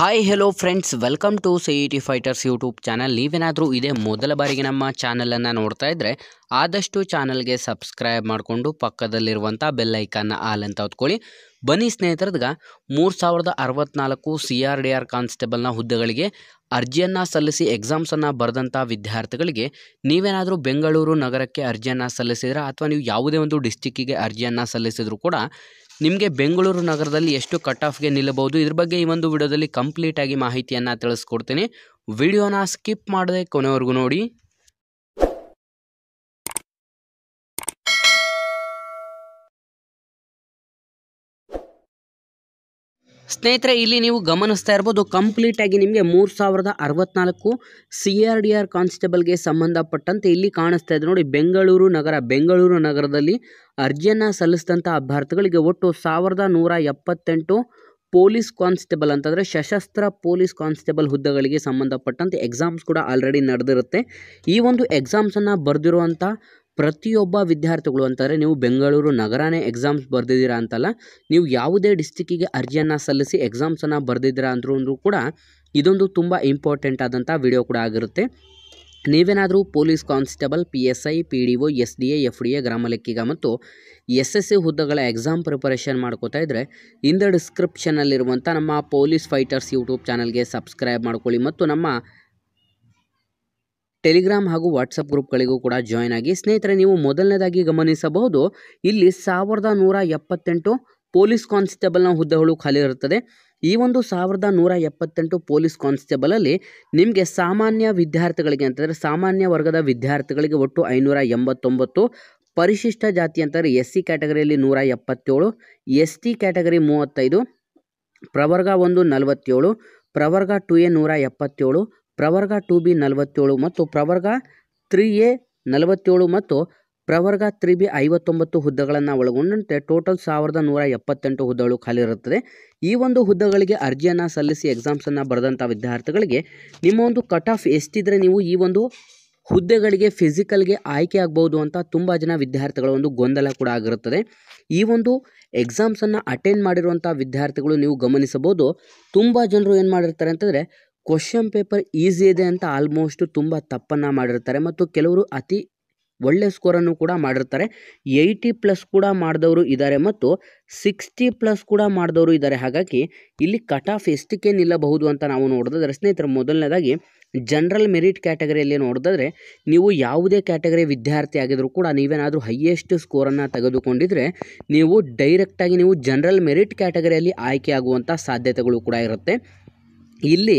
Hi hello friends welcome to C E T fighters YouTube channel ನೀವೇನಾದರೂ ಇದೇ ಮೊದಲ ಬಾರಿಗೆ ನಮ್ಮ ಚಾನಲನ್ನು ನೋಡ್ತಾ ಇದ್ದರೆ ಆದಷ್ಟು ಚಾನಲ್ಗೆ ಸಬ್ಸ್ಕ್ರೈಬ್ ಮಾಡಿಕೊಂಡು ಪಕ್ಕದಲ್ಲಿರುವಂಥ ಬೆಲ್ ಐಕನ್ನ ಆಲ್ ಅಂತ ಹೊತ್ಕೊಳ್ಳಿ. ಬನ್ನಿ ಸ್ನೇಹಿತರದ್ಗ, ಮೂರು ಸಾವಿರದ ಅರವತ್ನಾಲ್ಕು ಸಿ ಆರ್ ಡಿ ಆರ್ ಕಾನ್ಸ್ಟೇಬಲ್ನ ಹುದ್ದೆಗಳಿಗೆ ಅರ್ಜಿಯನ್ನು ಸಲ್ಲಿಸಿ ಎಕ್ಸಾಮ್ಸನ್ನು ಬರೆದಂಥ ವಿದ್ಯಾರ್ಥಿಗಳಿಗೆ ನೀವೇನಾದರೂ ಬೆಂಗಳೂರು ನಗರಕ್ಕೆ ಅರ್ಜಿಯನ್ನು ಸಲ್ಲಿಸಿದ್ರೆ ಅಥವಾ ನೀವು ಯಾವುದೇ ಒಂದು ಡಿಸ್ಟಿಕ್ಕಿಗೆ ಅರ್ಜಿಯನ್ನು ಸಲ್ಲಿಸಿದ್ರು ಕೂಡ ನಿಮಗೆ ಬೆಂಗಳೂರು ನಗರದಲ್ಲಿ ಎಷ್ಟು ಕಟ್ ಆಫ್ಗೆ ನಿಲ್ಲಬಹುದು? ಇದ್ರ ಬಗ್ಗೆ ಈ ಒಂದು ವಿಡಿಯೋದಲ್ಲಿ ಕಂಪ್ಲೀಟಾಗಿ ಮಾಹಿತಿಯನ್ನು ತಿಳಿಸ್ಕೊಡ್ತೀನಿ. ವಿಡಿಯೋನ ಸ್ಕಿಪ್ ಮಾಡದೆ ಕೊನೆವರೆಗೂ ನೋಡಿ. ಸ್ನೇಹಿತರೆ, ಇಲ್ಲಿ ನೀವು ಗಮನಿಸ್ತಾ ಇರ್ಬೋದು ಕಂಪ್ಲೀಟಾಗಿ ನಿಮಗೆ ಮೂರು ಸಾವಿರದ ಅರವತ್ನಾಲ್ಕು ಸಿ ಆರ್ ಡಿ ಆರ್ ಕಾನ್ಸ್ಟೇಬಲ್ಗೆ ಸಂಬಂಧಪಟ್ಟಂತೆ ಇಲ್ಲಿ ಕಾಣಿಸ್ತಾ ಇದೆ. ನೋಡಿ, ಬೆಂಗಳೂರು ನಗರ, ಬೆಂಗಳೂರು ನಗರದಲ್ಲಿ ಅರ್ಜಿಯನ್ನು ಸಲ್ಲಿಸಿದಂಥ ಅಭ್ಯರ್ಥಿಗಳಿಗೆ ಒಟ್ಟು ಸಾವಿರದ ನೂರ ಎಪ್ಪತ್ತೆಂಟು ಪೊಲೀಸ್ ಕಾನ್ಸ್ಟೇಬಲ್ ಅಂತಂದರೆ ಸಶಸ್ತ್ರ ಪೊಲೀಸ್ ಕಾನ್ಸ್ಟೇಬಲ್ ಹುದ್ದೆಗಳಿಗೆ ಸಂಬಂಧಪಟ್ಟಂತೆ ಎಕ್ಸಾಮ್ಸ್ ಕೂಡ ಆಲ್ರೆಡಿ ನಡೆದಿರುತ್ತೆ. ಈ ಒಂದು ಎಕ್ಸಾಮ್ಸನ್ನು ಬರೆದಿರುವಂಥ ಪ್ರತಿಯೊಬ್ಬ ವಿದ್ಯಾರ್ಥಿಗಳು ಅಂತಾರೆ, ನೀವು ಬೆಂಗಳೂರು ನಗರನೇ ಎಕ್ಸಾಮ್ಸ್ ಬರೆದಿದ್ದೀರಾ ಅಂತಲ್ಲ, ನೀವು ಯಾವುದೇ ಡಿಸ್ಟಿಕ್ಕಿಗೆ ಅರ್ಜಿಯನ್ನು ಸಲ್ಲಿಸಿ ಎಕ್ಸಾಮ್ಸನ್ನು ಬರೆದಿದ್ದೀರಾ ಅಂದ್ರೂ ಕೂಡ ಇದೊಂದು ತುಂಬ ಇಂಪಾರ್ಟೆಂಟ್ ಆದಂಥ ವಿಡಿಯೋ ಕೂಡ ಆಗಿರುತ್ತೆ. ನೀವೇನಾದರೂ police constable P S I P D O S D A F D A ಗ್ರಾಮ ಲೆಕ್ಕಿಗ ಮತ್ತು ಎಸ್ ಎಸ್ ಸಿ ಹುದ್ದೆಗಳ ಎಕ್ಸಾಮ್ ಪ್ರಿಪರೇಷನ್ ಮಾಡ್ಕೋತಾ ಇದ್ದರೆ ಇಂದ ಡಿಸ್ಕ್ರಿಪ್ಷನಲ್ಲಿರುವಂಥ ನಮ್ಮ ಪೊಲೀಸ್ ಫೈಟರ್ಸ್ ಯೂಟ್ಯೂಬ್ ಚಾನಲ್ಗೆ ಸಬ್ಸ್ಕ್ರೈಬ್ ಮಾಡ್ಕೊಳ್ಳಿ ಮತ್ತು ನಮ್ಮ ಟೆಲಿಗ್ರಾಮ್ ಹಾಗೂ ವಾಟ್ಸಪ್ ಗ್ರೂಪ್ಗಳಿಗೂ ಕೂಡ ಜಾಯ್ನ್ ಆಗಿ ಸ್ನೇಹಿತರೆ, ನೀವು ಮೊದಲನೇದಾಗಿ ಗಮನಿಸಬಹುದು, ಇಲ್ಲಿ ಸಾವಿರದ ನೂರ ಎಪ್ಪತ್ತೆಂಟು ಪೊಲೀಸ್ ಕಾನ್ಸ್ಟೇಬಲ್ನ ಹುದ್ದೆಗಳು ಖಾಲಿ ಇರುತ್ತದೆ. ಈ ಒಂದು ಸಾವಿರದ ನೂರ ಎಪ್ಪತ್ತೆಂಟು ಪೊಲೀಸ್ ಕಾನ್ಸ್ಟೇಬಲಲ್ಲಿ ನಿಮಗೆ ಸಾಮಾನ್ಯ ವಿದ್ಯಾರ್ಥಿಗಳಿಗೆ ಅಂತಂದರೆ ಸಾಮಾನ್ಯ ವರ್ಗದ ವಿದ್ಯಾರ್ಥಿಗಳಿಗೆ ಒಟ್ಟು ಐನೂರ ಎಂಬತ್ತೊಂಬತ್ತು, ಪರಿಶಿಷ್ಟ ಜಾತಿ ಅಂತಂದರೆ ಎಸ್ ಸಿ ಕ್ಯಾಟಗರಿಯಲ್ಲಿ ನೂರ ಎಪ್ಪತ್ತೇಳು ಎಸ್ ಟಿ ಕ್ಯಾಟಗರಿ ಮೂವತ್ತೈದು, ಪ್ರವರ್ಗ ಒಂದು ನಲವತ್ತೇಳು, ಪ್ರವರ್ಗ ಟು ಎ ನೂರ ಎಪ್ಪತ್ತೇಳು ಪ್ರವರ್ಗ ಟು ಬಿ ನಲವತ್ತೇಳು ಮತ್ತು ಪ್ರವರ್ಗ ತ್ರೀ ಎ ನಲವತ್ತೇಳು ಮತ್ತು ಪ್ರವರ್ಗ ತ್ರೀ ಬಿ ಐವತ್ತೊಂಬತ್ತು ಹುದ್ದೆಗಳನ್ನು ಒಳಗೊಂಡಂತೆ ಟೋಟಲ್ ಸಾವಿರದ ನೂರ ಎಪ್ಪತ್ತೆಂಟು ಹುದ್ದೆಗಳು ಖಾಲಿ ಇರುತ್ತದೆ. ಈ ಒಂದು ಹುದ್ದೆಗಳಿಗೆ ಅರ್ಜಿಯನ್ನು ಸಲ್ಲಿಸಿ ಎಕ್ಸಾಮ್ಸನ್ನು ಬರೆದಂಥ ವಿದ್ಯಾರ್ಥಿಗಳಿಗೆ ನಿಮ್ಮ ಒಂದು ಕಟ್ ಆಫ್ ಎಷ್ಟಿದ್ರೆ ನೀವು ಈ ಒಂದು ಹುದ್ದೆಗಳಿಗೆ ಫಿಸಿಕಲ್ಗೆ ಆಯ್ಕೆ ಆಗ್ಬೋದು ಅಂತ ತುಂಬ ಜನ ವಿದ್ಯಾರ್ಥಿಗಳ ಒಂದು ಗೊಂದಲ ಕೂಡ ಆಗಿರುತ್ತದೆ. ಈ ಒಂದು ಎಕ್ಸಾಮ್ಸನ್ನು ಅಟೆಂಡ್ ಮಾಡಿರುವಂಥ ವಿದ್ಯಾರ್ಥಿಗಳು ನೀವು ಗಮನಿಸಬಹುದು. ತುಂಬ ಜನರು ಏನು ಮಾಡಿರ್ತಾರೆ ಅಂತಂದರೆ ಕ್ವಶನ್ ಪೇಪರ್ ಈಸಿ ಇದೆ ಅಂತ ಆಲ್ಮೋಸ್ಟ್ ತುಂಬ ತಪ್ಪನ್ನು ಮಾಡಿರ್ತಾರೆ ಮತ್ತು ಕೆಲವರು ಅತಿ ಒಳ್ಳೆ ಸ್ಕೋರನ್ನು ಕೂಡ ಮಾಡಿರ್ತಾರೆ. ಏಯ್ಟಿ ಪ್ಲಸ್ ಕೂಡ ಮಾಡಿದವರು ಇದ್ದಾರೆ ಮತ್ತು ಸಿಕ್ಸ್ಟಿ ಪ್ಲಸ್ ಕೂಡ ಮಾಡಿದವರು ಇದ್ದಾರೆ ಹಾಗಾಗಿ ಇಲ್ಲಿ ಕಟ್ ಆಫ್ ಎಷ್ಟಕ್ಕೆ ನಿಲ್ಲಬಹುದು ಅಂತ ನಾವು ನೋಡಿದ್ರೆ ಸ್ನೇಹಿತರು, ಮೊದಲನೇದಾಗಿ ಜನರಲ್ ಮೆರಿಟ್ ಕ್ಯಾಟಗರಿಯಲ್ಲಿ ನೋಡಿದ್ರೆ ನೀವು ಯಾವುದೇ ಕ್ಯಾಟಗರಿ ವಿದ್ಯಾರ್ಥಿ ಆಗಿದ್ರೂ ಕೂಡ ನೀವೇನಾದರೂ ಹೈಯೆಸ್ಟ್ ಸ್ಕೋರನ್ನು ತೆಗೆದುಕೊಂಡಿದ್ರೆ, ನೀವು ಡೈರೆಕ್ಟಾಗಿ ನೀವು ಜನರಲ್ ಮೆರಿಟ್ ಕ್ಯಾಟಗರಿಯಲ್ಲಿ ಆಯ್ಕೆ ಆಗುವಂಥ ಸಾಧ್ಯತೆಗಳು ಕೂಡ ಇರುತ್ತೆ. ಇಲ್ಲಿ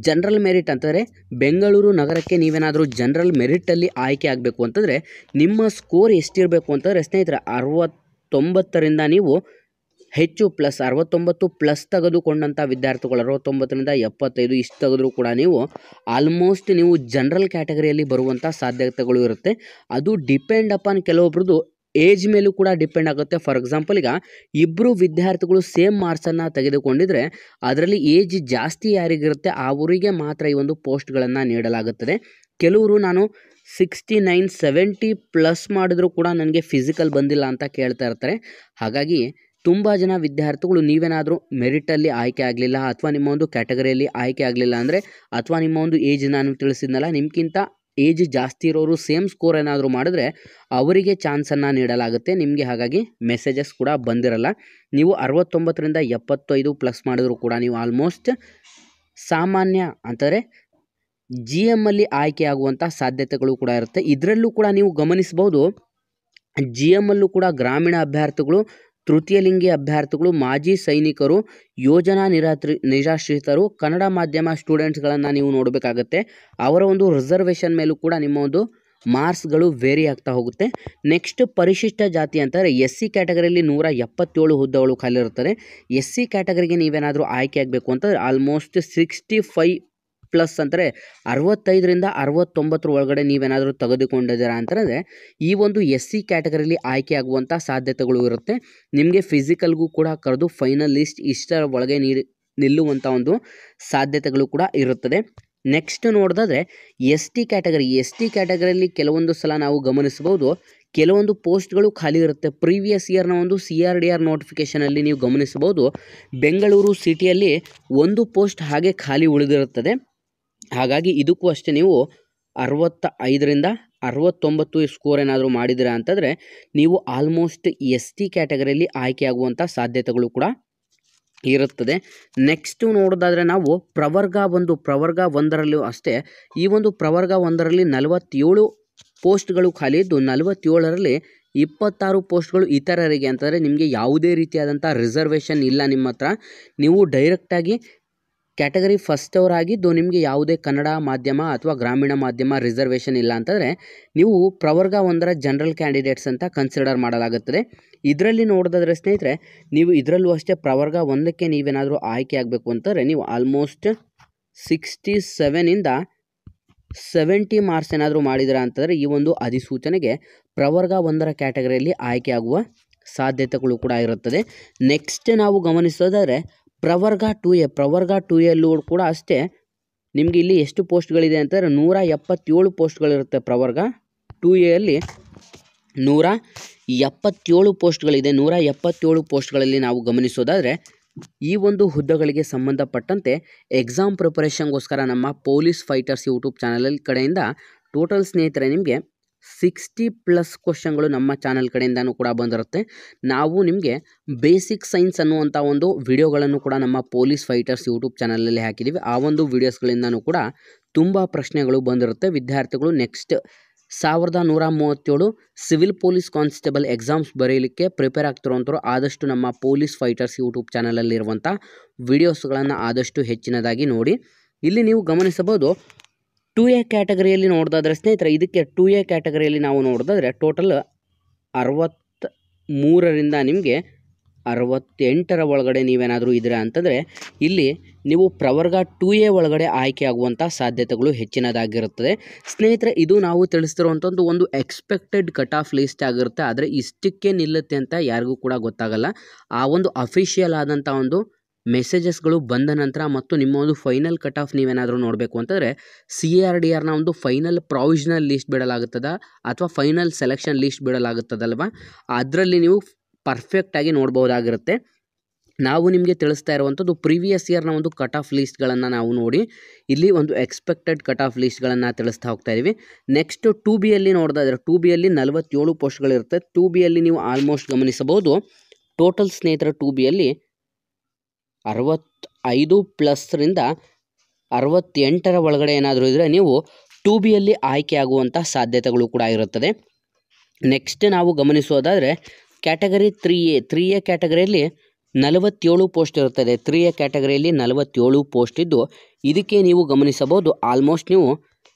ಜನರಲ್ ಮೆರಿಟ್ ಅಂತಂದರೆ ಬೆಂಗಳೂರು ನಗರಕ್ಕೆ ನೀವೇನಾದರೂ ಜನ್ರಲ್ ಮೆರಿಟಲ್ಲಿ ಆಯ್ಕೆ ಆಗಬೇಕು ಅಂತಂದರೆ ನಿಮ್ಮ ಸ್ಕೋರ್ ಎಷ್ಟಿರಬೇಕು ಅಂತಂದರೆ ಸ್ನೇಹಿತರೆ ಅರವತ್ತೊಂಬತ್ತರಿಂದ ನೀವು ಹೆಚ್ಚು ಪ್ಲಸ್ ಅರವತ್ತೊಂಬತ್ತು ಪ್ಲಸ್ ತೆಗೆದುಕೊಂಡಂಥ ವಿದ್ಯಾರ್ಥಿಗಳು ಅರವತ್ತೊಂಬತ್ತರಿಂದ ಎಪ್ಪತ್ತೈದು ಇಷ್ಟು ತೆಗೆದ್ರೂ ಕೂಡ ನೀವು ಆಲ್ಮೋಸ್ಟ್ ನೀವು ಜನ್ರಲ್ ಕ್ಯಾಟಗರಿಯಲ್ಲಿ ಬರುವಂಥ ಸಾಧ್ಯತೆಗಳು ಇರುತ್ತೆ. ಅದು ಡಿಪೆಂಡ್ ಅಪಾನ್ ಕೆಲವೊಬ್ರದ್ದು ಏಜ್ ಮೇಲೂ ಕೂಡ ಡಿಪೆಂಡ್ ಆಗುತ್ತೆ. ಫಾರ್ ಎಕ್ಸಾಂಪಲ್ ಈಗ ಇಬ್ಬರು ವಿದ್ಯಾರ್ಥಿಗಳು ಸೇಮ್ ಮಾರ್ಕ್ಸನ್ನು ತೆಗೆದುಕೊಂಡಿದ್ರೆ ಅದರಲ್ಲಿ ಏಜ್ ಜಾಸ್ತಿ ಯಾರಿಗಿರುತ್ತೆ ಅವರಿಗೆ ಮಾತ್ರ ಈ ಒಂದು ಪೋಸ್ಟ್ಗಳನ್ನು ನೀಡಲಾಗುತ್ತದೆ. ಕೆಲವರು ನಾನು ಸಿಕ್ಸ್ಟಿ ನೈನ್, ಸೆವೆಂಟಿ ಪ್ಲಸ್ ಮಾಡಿದ್ರೂ ಕೂಡ ನನಗೆ ಫಿಸಿಕಲ್ ಬಂದಿಲ್ಲ ಅಂತ ಕೇಳ್ತಾ ಇರ್ತಾರೆ. ಹಾಗಾಗಿ ತುಂಬ ಜನ ವಿದ್ಯಾರ್ಥಿಗಳು ನೀವೇನಾದರೂ ಮೆರಿಟಲ್ಲಿ ಆಯ್ಕೆ ಆಗಲಿಲ್ಲ ಅಥವಾ ನಿಮ್ಮ ಒಂದು ಕ್ಯಾಟಗರಿಯಲ್ಲಿ ಆಯ್ಕೆ ಆಗಲಿಲ್ಲ ಅಂದರೆ ಅಥವಾ ನಿಮ್ಮ ಒಂದು ಏಜ್ ನಾನು ತಿಳಿಸಿದ್ನಲ್ಲ ನಿಮ್ಗಿಂತ ಏಜ್ ಜಾಸ್ತಿ ಇರೋರು ಸೇಮ್ ಸ್ಕೋರ್ ಏನಾದರೂ ಮಾಡಿದ್ರೆ ಅವರಿಗೆ ಚಾನ್ಸನ್ನು ನೀಡಲಾಗುತ್ತೆ. ನಿಮಗೆ ಹಾಗಾಗಿ ಮೆಸೇಜಸ್ ಕೂಡ ಬಂದಿರಲ್ಲ. ನೀವು ಅರವತ್ತೊಂಬತ್ತರಿಂದ ಎಪ್ಪತ್ತೈದು ಪ್ಲಸ್ ಮಾಡಿದರೂ ಕೂಡ ನೀವು ಆಲ್ಮೋಸ್ಟ್ ಸಾಮಾನ್ಯ ಅಂತಂದರೆ ಜಿ ಎಮ್ಮಲ್ಲಿ ಆಯ್ಕೆ ಆಗುವಂಥ ಸಾಧ್ಯತೆಗಳು ಕೂಡ ಇರುತ್ತೆ. ಇದರಲ್ಲೂ ಕೂಡ ನೀವು ಗಮನಿಸ್ಬೋದು. ಜಿ ಎಮ್ಮಲ್ಲೂ ಕೂಡ ಗ್ರಾಮೀಣ ಅಭ್ಯರ್ಥಿಗಳು ತೃತೀಯ ಲಿಂಗಿ ಅಭ್ಯರ್ಥಿಗಳು, ಮಾಜಿ ಸೈನಿಕರು, ಯೋಜನಾ ನಿರಾತ್ರಿ, ನಿರಾಶ್ರಿತರು, ಕನ್ನಡ ಮಾಧ್ಯಮ ಸ್ಟೂಡೆಂಟ್ಸ್ಗಳನ್ನು ನೀವು ನೋಡಬೇಕಾಗತ್ತೆ. ಅವರ ಒಂದು ರಿಸರ್ವೇಷನ್ ಮೇಲೂ ಕೂಡ ನಿಮ್ಮ ಒಂದು ಮಾರ್ಕ್ಸ್ಗಳು ವೇರಿ ಆಗ್ತಾ ಹೋಗುತ್ತೆ. ನೆಕ್ಸ್ಟ್ ಪರಿಶಿಷ್ಟ ಜಾತಿ ಅಂತಂದರೆ ಎಸ್ ಸಿ ಕ್ಯಾಟಗರಿಯಲ್ಲಿ ನೂರ ಎಪ್ಪತ್ತೇಳು ಹುದ್ದೆಗಳು ಖಾಲಿ ಇರುತ್ತದೆ. ಎಸ್ ಸಿ ಕ್ಯಾಟಗರಿಗೆ ನೀವೇನಾದರೂ ಆಯ್ಕೆ ಆಗಬೇಕು ಅಂತಂದರೆ ಆಲ್ಮೋಸ್ಟ್ ಸಿಕ್ಸ್ಟಿ ಫೈ ಪ್ಲಸ್ ಅಂದರೆ ಅರವತ್ತೈದರಿಂದ ಅರವತ್ತೊಂಬತ್ತರ ಒಳಗಡೆ ನೀವೇನಾದರೂ ತೆಗೆದುಕೊಂಡಿದ್ದೀರಾ ಅಂತಂದರೆ, ಈ ಒಂದು ಎಸ್ ಸಿ ಕ್ಯಾಟಗರಿಲಿ ಆಯ್ಕೆ ಆಗುವಂಥ ಸಾಧ್ಯತೆಗಳು ಇರುತ್ತೆ. ನಿಮಗೆ ಫಿಸಿಕಲ್ಗೂ ಕೂಡ ಕರೆದು ಫೈನಲ್ ಲಿಸ್ಟ್ ಇಷ್ಟರ ಒಳಗೆ ನೀಡಿ ನಿಲ್ಲುವಂಥ ಒಂದು ಸಾಧ್ಯತೆಗಳು ಕೂಡ ಇರುತ್ತದೆ. ನೆಕ್ಸ್ಟ್ ನೋಡಿದ್ರೆ S T category, S T ಕ್ಯಾಟಗರಿಯಲ್ಲಿ ಕೆಲವೊಂದು ಸಲ ನಾವು ಗಮನಿಸಬಹುದು, ಕೆಲವೊಂದು ಪೋಸ್ಟ್ಗಳು ಖಾಲಿ ಇರುತ್ತೆ. ಪ್ರೀವಿಯಸ್ ಇಯರ್ನ ಒಂದು ಸಿ ಆರ್ ಡಿ ಆರ್ ನೋಟಿಫಿಕೇಷನಲ್ಲಿ ನೀವು ಗಮನಿಸಬಹುದು, ಬೆಂಗಳೂರು ಸಿಟಿಯಲ್ಲಿ ಒಂದು ಪೋಸ್ಟ್ ಹಾಗೆ ಖಾಲಿ ಉಳಿದಿರುತ್ತದೆ. ಹಾಗಾಗಿ ಇದಕ್ಕೂ ಅಷ್ಟೇ ನೀವು ಅರವತ್ತ ಐದರಿಂದ ಅರವತ್ತೊಂಬತ್ತು ಸ್ಕೋರ್ ಏನಾದರೂ ಮಾಡಿದಿರಾ ಅಂತಂದರೆ ನೀವು ಆಲ್ಮೋಸ್ಟ್ ಎಸ್ ಟಿ ಕ್ಯಾಟಗರಿಯಲ್ಲಿ ಆಯ್ಕೆಯಾಗುವಂಥ ಸಾಧ್ಯತೆಗಳು ಕೂಡ ಇರುತ್ತದೆ. ನೆಕ್ಸ್ಟು ನೋಡೋದಾದರೆ ನಾವು ಪ್ರವರ್ಗ ಒಂದು, ಪ್ರವರ್ಗ ಒಂದರಲ್ಲೂ ಅಷ್ಟೇ ಈ ಒಂದು ಪ್ರವರ್ಗ ಒಂದರಲ್ಲಿ ನಲವತ್ತೇಳು ಪೋಸ್ಟ್ಗಳು ಖಾಲಿ ಇದ್ದು ನಲವತ್ತೇಳರಲ್ಲಿ ಇಪ್ಪತ್ತಾರು ಪೋಸ್ಟ್ಗಳು ಇತರರಿಗೆ ಅಂತಂದರೆ ನಿಮಗೆ ಯಾವುದೇ ರೀತಿಯಾದಂಥ ರಿಸರ್ವೇಷನ್ ಇಲ್ಲ ನಿಮ್ಮ ಹತ್ರ. ನೀವು ಡೈರೆಕ್ಟಾಗಿ ಕ್ಯಾಟಗರಿ ಫಸ್ಟ್ ಅವರಾಗಿದ್ದು ನಿಮಗೆ ಯಾವುದೇ ಕನ್ನಡ ಮಾಧ್ಯಮ ಅಥವಾ ಗ್ರಾಮೀಣ ಮಾಧ್ಯಮ ರಿಸರ್ವೇಷನ್ ಇಲ್ಲ ಅಂತಂದರೆ ನೀವು ಪ್ರವರ್ಗ ಒಂದರ ಜನರಲ್ ಕ್ಯಾಂಡಿಡೇಟ್ಸ್ ಅಂತ ಕನ್ಸಿಡರ್ ಮಾಡಲಾಗುತ್ತದೆ. ಇದರಲ್ಲಿ ನೋಡೋದಾದ್ರೆ ಸ್ನೇಹಿತರೆ, ನೀವು ಇದರಲ್ಲೂ ಅಷ್ಟೇ ಪ್ರವರ್ಗ ಒಂದಕ್ಕೆ ನೀವೇನಾದರೂ ಆಯ್ಕೆ ಆಗಬೇಕು ಅಂತಂದರೆ ನೀವು ಆಲ್ಮೋಸ್ಟ್ ಸಿಕ್ಸ್ಟಿ ಸೆವೆನಿಂದ ಸೆವೆಂಟಿ ಮಾರ್ಕ್ಸ್ ಏನಾದರೂ ಮಾಡಿದಿರಾ ಅಂತಂದರೆ ಈ ಒಂದು ಅಧಿಸೂಚನೆಗೆ ಪ್ರವರ್ಗ ಒಂದರ ಕ್ಯಾಟಗರಿಯಲ್ಲಿ ಆಯ್ಕೆ ಆಗುವ ಸಾಧ್ಯತೆಗಳು ಕೂಡ ಇರುತ್ತದೆ. ನೆಕ್ಸ್ಟ್ ನಾವು ಗಮನಿಸೋದಾದರೆ ಪ್ರವರ್ಗ ಟು ಎ, ಪ್ರವರ್ಗ ಟು ಎಲ್ಲೂ ಕೂಡ ಅಷ್ಟೇ. ನಿಮಗೆ ಇಲ್ಲಿ ಎಷ್ಟು ಪೋಸ್ಟ್ಗಳಿದೆ ಅಂತಂದರೆ ನೂರ ಎಪ್ಪತ್ತೇಳು ಪೋಸ್ಟ್ಗಳಿರುತ್ತೆ ಪ್ರವರ್ಗ ಟು ಎಯಲ್ಲಿ ನೂರ ಎಪ್ಪತ್ತೇಳು ಪೋಸ್ಟ್ಗಳಿದೆ, ನೂರ ಎಪ್ಪತ್ತೇಳು ಪೋಸ್ಟ್ಗಳಲ್ಲಿ ನಾವು ಗಮನಿಸೋದಾದರೆ ಈ ಒಂದು ಹುದ್ದೆಗಳಿಗೆ ಸಂಬಂಧಪಟ್ಟಂತೆ ಎಕ್ಸಾಮ್ ಪ್ರಿಪರೇಷನ್ಗೋಸ್ಕರ ನಮ್ಮ ಪೊಲೀಸ್ ಫೈಟರ್ಸ್ ಯೂಟ್ಯೂಬ್ ಚಾನಲಲ್ಲಿ ಕಡೆಯಿಂದ ಟೋಟಲ್ ಸ್ನೇಹಿತರೆ ನಿಮಗೆ ಸಿಕ್ಸ್ಟಿ ಪ್ಲಸ್ ಕ್ವಶನ್ಗಳು ನಮ್ಮ ಚಾನಲ್ ಕಡೆಯಿಂದನೂ ಕೂಡ ಬಂದಿರುತ್ತೆ. ನಾವು ನಿಮಗೆ ಬೇಸಿಕ್ ಸೈನ್ಸ್ ಅನ್ನುವಂಥ ಒಂದು ವಿಡಿಯೋಗಳನ್ನು ಕೂಡ ನಮ್ಮ ಪೊಲೀಸ್ ಫೈಟರ್ಸ್ ಯೂಟ್ಯೂಬ್ ಚಾನಲಲ್ಲಿ ಹಾಕಿದ್ದೀವಿ ಆ ಒಂದು ವೀಡಿಯೋಸ್ಗಳಿಂದನೂ ಕೂಡ ತುಂಬ ಪ್ರಶ್ನೆಗಳು ಬಂದಿರುತ್ತೆ. ವಿದ್ಯಾರ್ಥಿಗಳು ನೆಕ್ಸ್ಟ್ ಸಾವಿರದ ನೂರ ಮೂವತ್ತೇಳು ಸಿವಿಲ್ ಪೊಲೀಸ್ ಕಾನ್ಸ್ಟೇಬಲ್ ಎಕ್ಸಾಮ್ಸ್ ಬರೆಯಲಿಕ್ಕೆ ಪ್ರಿಪೇರ್ ಆಗ್ತಿರೋಂಥವ್ರು ಆದಷ್ಟು ನಮ್ಮ ಪೊಲೀಸ್ ಫೈಟರ್ಸ್ ಯೂಟ್ಯೂಬ್ ಚಾನಲಲ್ಲಿರುವಂಥ ವಿಡಿಯೋಸ್ಗಳನ್ನು ಆದಷ್ಟು ಹೆಚ್ಚಿನದಾಗಿ ನೋಡಿ. ಇಲ್ಲಿ ನೀವು ಗಮನಿಸಬಹುದು ಟು ಎ ಕ್ಯಾಟಗರಿಯಲ್ಲಿ ನೋಡೋದಾದ್ರೆ ಸ್ನೇಹಿತರೆ, ಇದಕ್ಕೆ ಟು ಎ ಕ್ಯಾಟಗರಿಯಲ್ಲಿ ನಾವು ನೋಡೋದಾದ್ರೆ ಟೋಟಲ್ ಅರವತ್ತ ಮೂರರಿಂದ ನಿಮಗೆ ಅರವತ್ತೆಂಟರ ಒಳಗಡೆ ನೀವೇನಾದರೂ ಇದ್ದೀರಾ ಅಂತಂದರೆ, ಇಲ್ಲಿ ನೀವು ಪ್ರವರ್ಗ ಟು ಎ ಒಳಗಡೆ ಆಯ್ಕೆ ಆಗುವಂಥ ಸಾಧ್ಯತೆಗಳು ಹೆಚ್ಚಿನದಾಗಿರುತ್ತದೆ. ಸ್ನೇಹಿತರೆ, ಇದು ನಾವು ತಿಳಿಸ್ತಿರುವಂಥದ್ದು ಒಂದು ಎಕ್ಸ್ಪೆಕ್ಟೆಡ್ ಕಟ್ ಆಫ್ ಲಿಸ್ಟ್ ಆಗಿರುತ್ತೆ. ಆದರೆ ಇಷ್ಟಕ್ಕೆ ನಿಲ್ಲುತ್ತೆ ಅಂತ ಯಾರಿಗೂ ಕೂಡ ಗೊತ್ತಾಗಲ್ಲ. ಆ ಒಂದು ಅಫಿಷಿಯಲ್ ಆದಂಥ ಒಂದು ಮೆಸೇಜಸ್ಗಳು ಬಂದ ನಂತರ ಮತ್ತು ನಿಮ್ಮ ಒಂದು ಫೈನಲ್ ಕಟ್ ಆಫ್ ನೀವೇನಾದರೂ ನೋಡಬೇಕು ಅಂತಂದರೆ, ಸಿ ಆರ್ ಡಿ ಆರ್ನ ಒಂದು ಫೈನಲ್ ಪ್ರಾವಿಷನಲ್ ಲಿಸ್ಟ್ ಬಿಡಲಾಗುತ್ತದ ಅಥವಾ ಫೈನಲ್ ಸೆಲೆಕ್ಷನ್ ಲಿಸ್ಟ್ ಬಿಡಲಾಗುತ್ತದಲ್ವ? ಅದರಲ್ಲಿ ನೀವು ಪರ್ಫೆಕ್ಟಾಗಿ ನೋಡ್ಬೋದಾಗಿರುತ್ತೆ. ನಾವು ನಿಮಗೆ ತಿಳಿಸ್ತಾ ಇರುವಂಥದ್ದು ಪ್ರೀವಿಯಸ್ ಇಯರ್ನ ಒಂದು ಕಟ್ ಆಫ್ ಲೀಸ್ಟ್ಗಳನ್ನು ನಾವು ನೋಡಿ, ಇಲ್ಲಿ ಒಂದು ಎಕ್ಸ್ಪೆಕ್ಟೆಡ್ ಕಟ್ ಆಫ್ ಲೀಸ್ಟ್ಗಳನ್ನು ತಿಳಿಸ್ತಾ ಹೋಗ್ತಾ ಇದ್ದೀವಿ ನೆಕ್ಸ್ಟ್ ಟು ಬಿಯಲ್ಲಿ ನೋಡೋದಾದ್ರೆ ಟು ಬಿಯಲ್ಲಿ ನಲವತ್ತೇಳು ಪೋಸ್ಟ್ಗಳಿರುತ್ತೆ ಟು ಬಿಯಲ್ಲಿ ನೀವು ಆಲ್ಮೋಸ್ಟ್ ಗಮನಿಸಬಹುದು. ಟೋಟಲ್ ಸ್ನೇಹಿತರ ಟು ಬಿಯಲ್ಲಿ ಅರವತ್ತೈದು ಪ್ಲಸ್ರಿಂದ ಅರವತ್ತೆಂಟರ ಒಳಗಡೆ ಏನಾದರೂ ಇದ್ದರೆ ನೀವು ಟು ಬಿಯಲ್ಲಿ ಆಯ್ಕೆ ಆಗುವಂಥ ಸಾಧ್ಯತೆಗಳು ಕೂಡ ಇರುತ್ತದೆ. ನೆಕ್ಸ್ಟ್ ನಾವು ಗಮನಿಸೋದಾದರೆ category three A three A ಕ್ಯಾಟಗರಿಯಲ್ಲಿ ನಲವತ್ತೇಳು ಪೋಸ್ಟ್ ಇರುತ್ತದೆ. ತ್ರೀ ಎ ಕ್ಯಾಟಗರಿಯಲ್ಲಿ ನಲವತ್ತೇಳು ಪೋಸ್ಟ್ ಇದ್ದು ಇದಕ್ಕೆ ನೀವು ಗಮನಿಸಬಹುದು. ಆಲ್ಮೋಸ್ಟ್ ನೀವು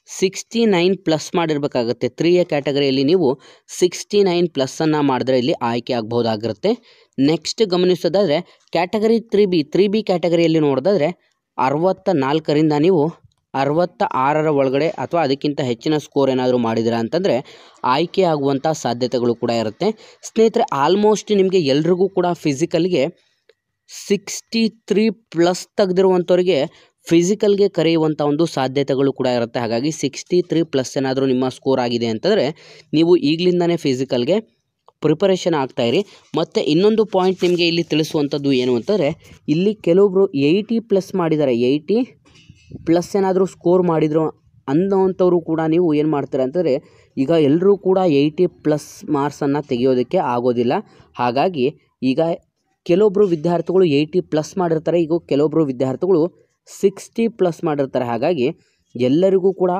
ಸಿಕ್ಸ್ಟಿ ನೈನ್ ಪ್ಲಸ್ ಮಾಡಿರಬೇಕಾಗುತ್ತೆ. ತ್ರೀ ಎ ಕ್ಯಾಟಗರಿಯಲ್ಲಿ ನೀವು ಸಿಕ್ಸ್ಟಿ ನೈನ್ ಪ್ಲಸ್ಸನ್ನು ಮಾಡಿದ್ರೆ ಇಲ್ಲಿ ಆಯ್ಕೆ ಆಗ್ಬೋದಾಗಿರುತ್ತೆ next ಗಮನಿಸೋದಾದರೆ, category three B three B ಕ್ಯಾಟಗರಿಯಲ್ಲಿ ನೋಡೋದಾದರೆ ಅರವತ್ತ ನಾಲ್ಕರಿಂದ ನೀವು ಅರವತ್ತ ಆರರ ಒಳಗಡೆ ಅಥವಾ ಅದಕ್ಕಿಂತ ಹೆಚ್ಚಿನ ಸ್ಕೋರ್ ಏನಾದರೂ ಮಾಡಿದಿರಾ ಅಂತಂದರೆ ಆಯ್ಕೆ ಆಗುವಂಥ ಸಾಧ್ಯತೆಗಳು ಕೂಡ ಇರುತ್ತೆ. ಸ್ನೇಹಿತರೆ ಆಲ್ಮೋಸ್ಟ್ ನಿಮಗೆ ಎಲ್ರಿಗೂ ಕೂಡ ಫಿಸಿಕಲ್ಗೆ ಸಿಕ್ಸ್ಟಿ ತ್ರೀ ಪ್ಲಸ್ ತೆಗೆದಿರುವಂಥವ್ರಿಗೆ ಫಿಸಿಕಲ್ಗೆ ಕರೆಯುವಂಥ ಒಂದು ಸಾಧ್ಯತೆಗಳು ಕೂಡ ಇರುತ್ತೆ. ಹಾಗಾಗಿ ಸಿಕ್ಸ್ಟಿ ತ್ರೀ ಪ್ಲಸ್ ಏನಾದರೂ ನಿಮ್ಮ ಸ್ಕೋರ್ ಆಗಿದೆ ಅಂತಂದರೆ, ನೀವು ಈಗಲಿಂದನೇ ಫಿಸಿಕಲ್ಗೆ ಪ್ರಿಪರೇಷನ್ ಆಗ್ತಾಯಿರಿ ಮತ್ತು ಇನ್ನೊಂದು ಪಾಯಿಂಟ್ ನಿಮಗೆ ಇಲ್ಲಿ ತಿಳಿಸುವಂಥದ್ದು ಏನು ಅಂತಂದರೆ, ಇಲ್ಲಿ ಕೆಲವೊಬ್ಬರು ಏಯ್ಟಿ ಪ್ಲಸ್ ಮಾಡಿದ್ದಾರೆ. ಏಯ್ಟಿ ಪ್ಲಸ್ ಏನಾದರೂ ಸ್ಕೋರ್ ಮಾಡಿದ್ರು ಅನ್ನೋವಂಥವ್ರು ಕೂಡ ನೀವು ಏನು ಮಾಡ್ತೀರಾ ಅಂತಂದರೆ, ಈಗ ಎಲ್ಲರೂ ಕೂಡ ಏಯ್ಟಿ ಪ್ಲಸ್ ಮಾರ್ಕ್ಸನ್ನು ತೆಗೆಯೋದಕ್ಕೆ ಆಗೋದಿಲ್ಲ. ಹಾಗಾಗಿ ಈಗ ಕೆಲವೊಬ್ಬರು ವಿದ್ಯಾರ್ಥಿಗಳು ಏಯ್ಟಿ ಪ್ಲಸ್ ಮಾಡಿರ್ತಾರೆ. ಈಗ ಕೆಲವೊಬ್ಬರು ವಿದ್ಯಾರ್ಥಿಗಳು ಸಿಕ್ಸ್ಟಿ ಪ್ಲಸ್ ಮಾಡಿರ್ತಾರೆ. ಹಾಗಾಗಿ ಎಲ್ಲರಿಗೂ ಕೂಡ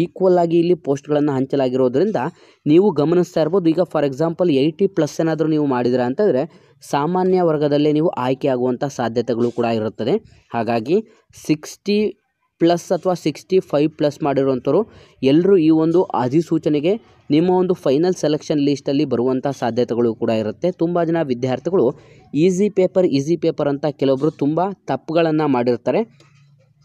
ಈಕ್ವಲ್ ಆಗಿ ಇಲ್ಲಿ ಪೋಸ್ಟ್ಗಳನ್ನು ಹಂಚಲಾಗಿರೋದ್ರಿಂದ ನೀವು ಗಮನಿಸ್ತಾ ಇರ್ಬೋದು. ಈಗ ಫಾರ್ ಎಕ್ಸಾಂಪಲ್ ಏಯ್ಟಿ ಪ್ಲಸ್ ಏನಾದರೂ ನೀವು ಮಾಡಿದಿರ ಅಂತಂದರೆ ಸಾಮಾನ್ಯ ವರ್ಗದಲ್ಲೇ ನೀವು ಆಯ್ಕೆ ಆಗುವಂಥ ಸಾಧ್ಯತೆಗಳು ಕೂಡ ಇರುತ್ತದೆ. ಹಾಗಾಗಿ ಸಿಕ್ಸ್ಟಿ ಪ್ಲಸ್ ಅಥವಾ ಸಿಕ್ಸ್ಟಿ ಫೈವ್ ಪ್ಲಸ್ ಮಾಡಿರುವಂಥವ್ರು ಎಲ್ಲರೂ ಈ ಒಂದು ಅಧಿಸೂಚನೆಗೆ ನಿಮ್ಮ ಒಂದು ಫೈನಲ್ ಸೆಲೆಕ್ಷನ್ ಲೀಸ್ಟಲ್ಲಿ ಬರುವಂಥ ಸಾಧ್ಯತೆಗಳು ಕೂಡ ಇರುತ್ತೆ. ತುಂಬ ಜನ ವಿದ್ಯಾರ್ಥಿಗಳು ಈಸಿ ಪೇಪರ್ ಈಸಿ ಪೇಪರ್ ಅಂತ ಕೆಲವೊಬ್ಬರು ತುಂಬ ತಪ್ಪುಗಳನ್ನು ಮಾಡಿರ್ತಾರೆ.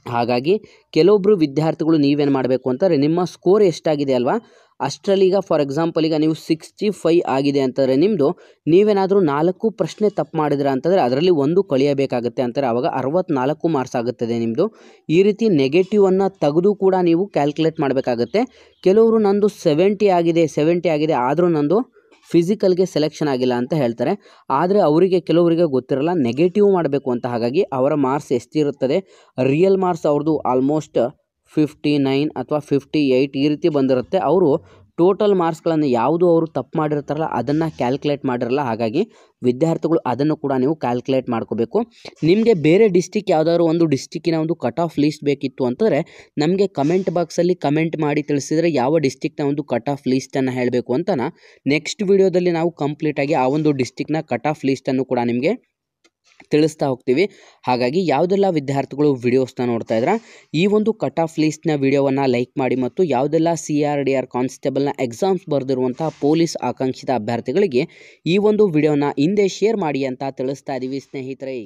ಹಾಗಾಗಿ ಕೆಲವೊಬ್ಬರು ವಿದ್ಯಾರ್ಥಿಗಳು ನೀವೇನು ಮಾಡಬೇಕು ಅಂತಾರೆ ನಿಮ್ಮ ಸ್ಕೋರ್ ಎಷ್ಟಾಗಿದೆ ಅಲ್ವಾ? ಅಷ್ಟರಲ್ಲಿ ಈಗ ಫಾರ್ ಎಕ್ಸಾಂಪಲ್ ಈಗ ನೀವು ಸಿಕ್ಸ್ಟಿ ಫೈ ಆಗಿದೆ ಅಂತಂದರೆ ನಿಮ್ಮದು ನೀವೇನಾದರೂ ನಾಲ್ಕು ಪ್ರಶ್ನೆ ತಪ್ಪು ಮಾಡಿದ್ರೆ ಅಂತಂದರೆ ಅದರಲ್ಲಿ ಒಂದು ಕಳಿಯಬೇಕಾಗುತ್ತೆ ಅಂತಾರೆ ಆವಾಗ ಅರವತ್ನಾಲ್ಕು ಮಾರ್ಕ್ಸ್ ಆಗುತ್ತದೆ ನಿಮ್ಮದು ಈ ರೀತಿ ನೆಗೆಟಿವನ್ನು ತೆಗೆದು ಕೂಡ ನೀವು ಕ್ಯಾಲ್ಕುಲೇಟ್ ಮಾಡಬೇಕಾಗತ್ತೆ. ಕೆಲವರು ನಂದು ಸೆವೆಂಟಿ ಆಗಿದೆ ಸೆವೆಂಟಿ ಆಗಿದೆ, ಆದರೂ ನಂದು ಫಿಸಿಕಲ್ಗೆ ಸೆಲೆಕ್ಷನ್ ಆಗಿಲ್ಲ ಅಂತ ಹೇಳ್ತಾರೆ. ಆದರೆ ಅವರಿಗೆ ಕೆಲವರಿಗೆ ಗೊತ್ತಿರಲ್ಲ, ನೆಗೆಟಿವ್ ಮಾಡಬೇಕು ಅಂತ. ಹಾಗಾಗಿ ಅವರ ಮಾರ್ಕ್ಸ್ ಎಷ್ಟಿರುತ್ತದೆ? ರಿಯಲ್ ಮಾರ್ಕ್ಸ್ ಅವ್ರದ್ದು ಆಲ್ಮೋಸ್ಟ್ ಫಿಫ್ಟಿ ನೈನ್ ಅಥವಾ ಫಿಫ್ಟಿ ಏಯ್ಟ್ ಈ ರೀತಿ ಬಂದಿರುತ್ತೆ. ಅವರು ಟೋಟಲ್ ಮಾರ್ಕ್ಸ್ಗಳನ್ನು ಯಾವುದು ಅವರು ತಪ್ಪು ಮಾಡಿರ್ತಾರಲ್ಲ, ಅದನ್ನು ಕ್ಯಾಲ್ಕುಲೇಟ್ ಮಾಡಿರಲ್ಲ, ಹಾಗಾಗಿ ವಿದ್ಯಾರ್ಥಿಗಳು ಅದನ್ನು ಕೂಡ ನೀವು ಕ್ಯಾಲ್ಕುಲೇಟ್ ಮಾಡ್ಕೋಬೇಕು. ನಿಮಗೆ ಬೇರೆ ಡಿಸ್ಟಿಕ್ ಯಾವುದಾದ್ರು ಒಂದು ಡಿಸ್ಟಿಕ್ಕಿನ ಒಂದು ಕಟ್ ಆಫ್ ಲೀಸ್ಟ್ ಬೇಕಿತ್ತು ಅಂತಂದರೆ, ನಮಗೆ ಕಮೆಂಟ್ ಬಾಕ್ಸಲ್ಲಿ ಕಮೆಂಟ್ ಮಾಡಿ ತಿಳಿಸಿದರೆ ಯಾವ ಡಿಸ್ಟಿಕ್ನ ಒಂದು ಕಟ್ ಆಫ್ ಲೀಸ್ಟನ್ನು ಹೇಳಬೇಕು ಅಂತ ನೆಕ್ಸ್ಟ್ ವಿಡಿಯೋದಲ್ಲಿ ನಾವು ಕಂಪ್ಲೀಟಾಗಿ ಆ ಒಂದು ಡಿಸ್ಟಿಕ್ನ ಕಟ್ ಆಫ್ ಲೀಸ್ಟನ್ನು ಕೂಡ ನಿಮಗೆ ತಿಳಿಸ್ತಾ ಹೋಗ್ತೀವಿ. ಹಾಗಾಗಿ ಯಾವುದೆಲ್ಲ ವಿದ್ಯಾರ್ಥಿಗಳು ವಿಡಿಯೋಸ್ನ ನೋಡ್ತಾ ಇದ್ರ, ಈ ಒಂದು ಕಟ್ ಆಫ್ ಲೀಸ್ಟ್ನ ವಿಡಿಯೋವನ್ನು ಲೈಕ್ ಮಾಡಿ ಮತ್ತು ಯಾವುದೆಲ್ಲ ಸಿ ಆರ್ ಡಿ ಆರ್ ಕಾನ್ಸ್ಟೇಬಲ್ನ ಎಕ್ಸಾಮ್ಸ್ ಬರೆದಿರುವಂತಹ ಪೊಲೀಸ್ ಆಕಾಂಕ್ಷಿತ ಅಭ್ಯರ್ಥಿಗಳಿಗೆ ಈ ಒಂದು ವಿಡಿಯೋನ ಹಿಂದೆ ಶೇರ್ ಮಾಡಿ ಅಂತ ತಿಳಿಸ್ತಾ ಇದ್ದೀವಿ ಸ್ನೇಹಿತರೆ.